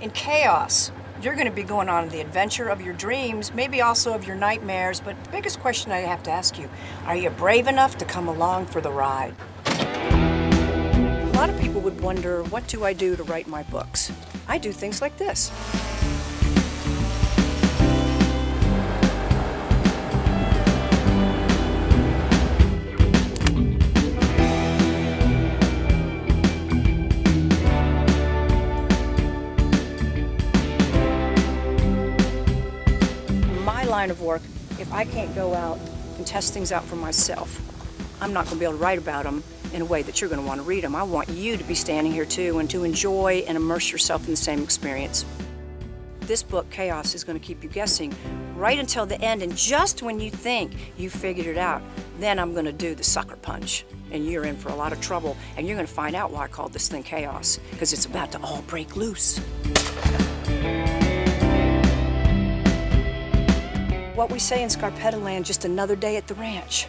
In chaos, you're going to be going on the adventure of your dreams, maybe also of your nightmares, but the biggest question I have to ask you are you brave enough to come along for the ride? A lot of people would wonder what do I do to write my books? I do things like this. Line of work, if I can't go out and test things out for myself, I'm not going to be able to write about them in a way that you're going to want to read them. I want you to be standing here too and to enjoy and immerse yourself in the same experience. This book, Chaos, is going to keep you guessing right until the end, and just when you think you figured it out, then I'm going to do the sucker punch, and you're in for a lot of trouble, and you're going to find out why I called this thing Chaos, because it's about to all break loose. What we say in Scarpetta Land, just another day at the ranch.